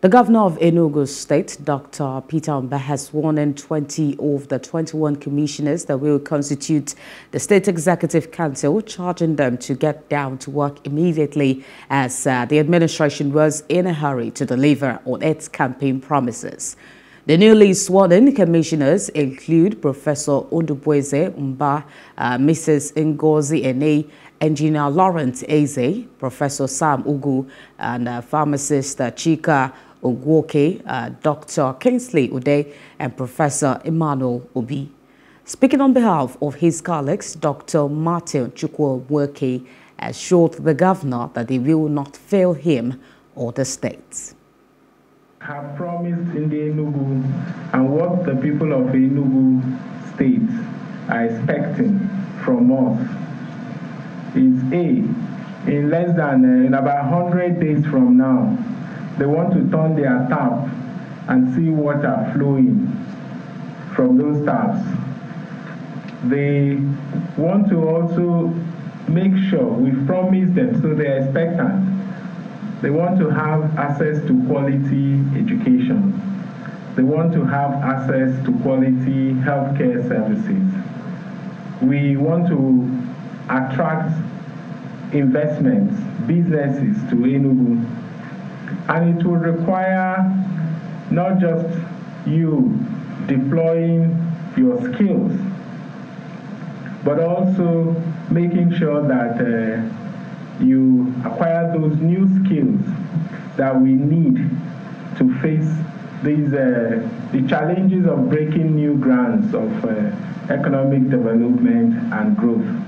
The governor of Enugu State, Dr. Peter Mbah, has sworn in 20 of the 21 commissioners that will constitute the State Executive Council, charging them to get down to work immediately as uh, the administration was in a hurry to deliver on its campaign promises. The newly sworn-in commissioners include Professor Ndubueze Mbah, uh, Mrs. Ngozi Ene, Engineer Lawrence Eze, Professor Sam Ugwu, and uh, pharmacist uh, Chika Ugwoke, uh, Dr. Kingsley Ude, and Professor Emmanuel Obi. Speaking on behalf of his colleagues, Dr. Martin Chukwuemeka assured the governor that they will not fail him or the states. I have promised in the Enugu and what the people of Enugu state are expecting from us is A, in less than uh, in about 100 days from now, they want to turn their tap and see water flowing from those taps. They want to also make sure we promise them, so they're expectant. They want to have access to quality education. They want to have access to quality healthcare services. We want to attract investments, businesses to Enugu and it will require not just you deploying your skills, but also making sure that uh, you acquire those new skills that we need to face these uh, the challenges of breaking new grounds of uh, economic development and growth.